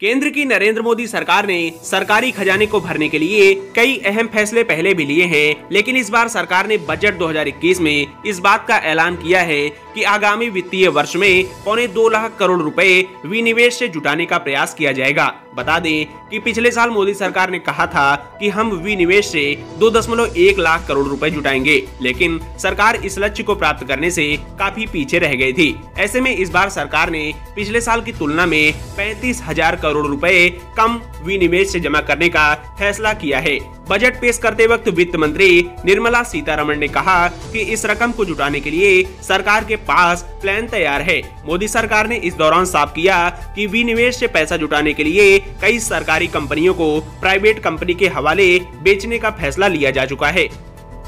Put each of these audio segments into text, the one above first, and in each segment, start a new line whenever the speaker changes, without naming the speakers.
केंद्र की नरेंद्र मोदी सरकार ने सरकारी खजाने को भरने के लिए कई अहम फैसले पहले भी लिए हैं, लेकिन इस बार सरकार ने बजट 2021 में इस बात का ऐलान किया है कि आगामी वित्तीय वर्ष में पौने दो लाख करोड़ रुपए विनिवेश से जुटाने का प्रयास किया जाएगा। बता दें कि पिछले साल मोदी सरकार ने कहा था कि हम विनिवेश से दो दशमलव एक लाख करोड़ रुपए जुटाएँगे, लेकिन सरकार इस लक्ष्य को प्राप्त करने से काफ़ी पीछे रह गई थी। ऐसे में इस बार सरकार ने पिछले साल की तुलना में पैंतीस हज़ार करोड़ रुपए कम विनिवेश से जमा करने का फैसला किया है। बजट पेश करते वक्त वित्त मंत्री निर्मला सीतारमण ने कहा कि इस रकम को जुटाने के लिए सरकार के पास प्लान तैयार है। मोदी सरकार ने इस दौरान साफ़ किया कि विनिवेश से पैसा जुटाने के लिए कई सरकारी कंपनियों को प्राइवेट कंपनी के हवाले बेचने का फैसला लिया जा चुका है।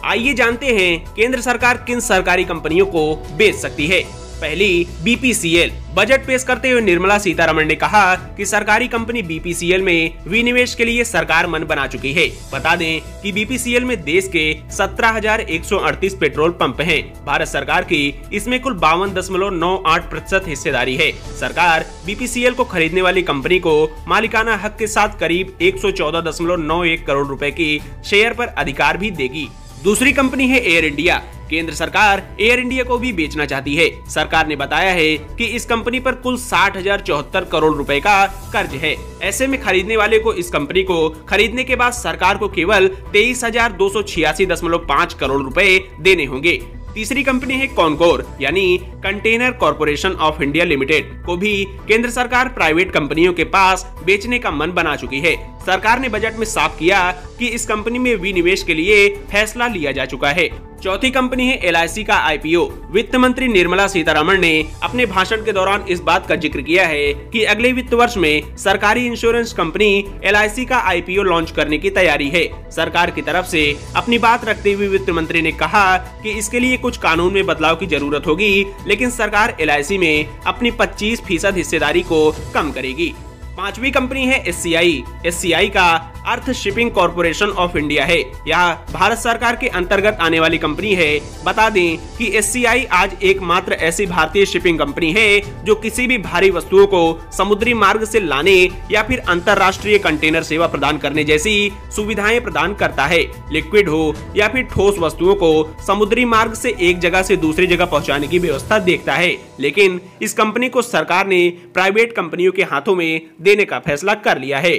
आइए जानते हैं, केंद्र सरकार किन सरकारी कंपनियों को बेच सकती है? पहली बीपीसीएल बजट पेश करते हुए निर्मला सीतारमण ने कहा कि सरकारी कंपनी बीपीसीएल में विनिवेश के लिए सरकार मन बना चुकी है। बता दें कि बीपीसीएल में देश के 17,138 पेट्रोल पंप हैं। भारत सरकार की इसमें कुल बावन दशमलव नौ आठ प्रतिशत हिस्सेदारी है। सरकार बीपीसीएल को खरीदने वाली कंपनी को मालिकाना हक के साथ करीब एक करोड़ रूपए की शेयर आरोप अधिकार भी देगी। दूसरी कंपनी है एयर इंडिया केंद्र सरकार एयर इंडिया को भी बेचना चाहती है। सरकार ने बताया है कि इस कंपनी पर कुल साठ हज़ार चौहत्तर करोड़ रुपए का कर्ज है। ऐसे में खरीदने वाले को इस कंपनी को खरीदने के बाद सरकार को केवल तेईस हज़ार दो सौ छियासी दशमलव पाँच करोड़ रुपए देने होंगे। तीसरी कंपनी है कॉनकोर, यानी container corporation of India limited, को भी केंद्र सरकार प्राइवेट कंपनियों के पास बेचने का मन बना चुकी है। सरकार ने बजट में साफ़ किया कि इस कंपनी में विनिवेश के लिए फैसला लिया जा चुका है। चौथी कंपनी है एलआईसी का आईपीओ वित्त मंत्री निर्मला सीतारमण ने अपने भाषण के दौरान इस बात का ज़िक्र किया है कि अगले वित्त वर्ष में सरकारी इंश्योरेंस कंपनी एलआईसी का आईपीओ लॉन्च करने की तैयारी है। सरकार की तरफ़ से अपनी बात रखते हुए वित्त मंत्री ने कहा कि इसके लिए कुछ कानून में बदलाव की ज़रूरत होगी, लेकिन सरकार LIC में अपनी पच्चीस फ़ीसद हिस्सेदारी को कम करेगी। पांचवी कंपनी है एस सी का अर्थ शिपिंग कॉरपोरेशन ऑफ़ इंडिया है। यह भारत सरकार के अंतर्गत आने वाली कंपनी है। बता दें कि एससीआई आज एकमात्र ऐसी भारतीय शिपिंग कंपनी है, जो किसी भी भारी वस्तुओं को समुद्री मार्ग से लाने या फिर अंतर्राष्ट्रीय कंटेनर सेवा प्रदान करने जैसी सुविधाएँ प्रदान करता है। लिक्विड हो या फिर ठोस वस्तुओं को समुद्री मार्ग से एक जगह से दूसरी जगह पहुँचाने की व्यवस्था देखता है। लेकिन इस कंपनी को सरकार ने प्राइवेट कंपनियों के हाथों में देने का फैसला कर लिया है।